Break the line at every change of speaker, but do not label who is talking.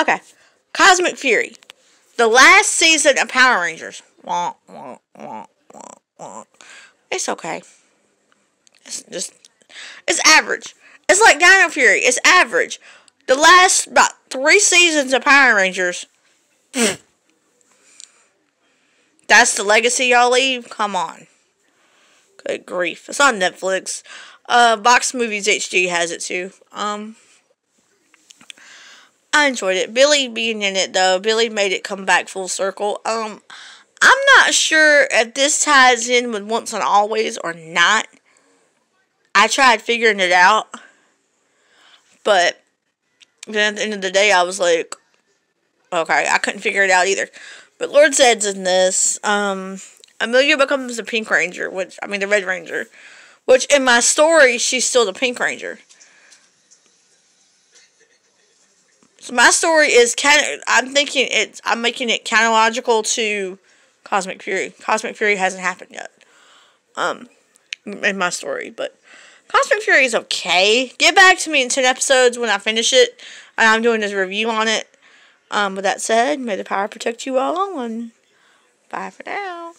Okay. Cosmic Fury. The last season of Power Rangers. It's okay. It's just, it's average. It's like Dino Fury. It's average. The last about three seasons of Power Rangers. That's the legacy y'all leave? Come on. Good grief. It's on Netflix. Uh, Box Movies HD has it too. Um, I enjoyed it. Billy being in it though, Billy made it come back full circle. Um, I'm not sure if this ties in with Once and Always or not. I tried figuring it out, but then at the end of the day, I was like, okay, I couldn't figure it out either. But Lord Zedd's in this. Um, Amelia becomes the Pink Ranger, which I mean the Red Ranger, which in my story she's still the Pink Ranger. So my story is kind. of. I'm thinking it's. I'm making it chronological to Cosmic Fury. Cosmic Fury hasn't happened yet. Um, in my story, but Cosmic Fury is okay. Get back to me in ten episodes when I finish it, and I'm doing this review on it. Um, with that said, may the power protect you all, and bye for now.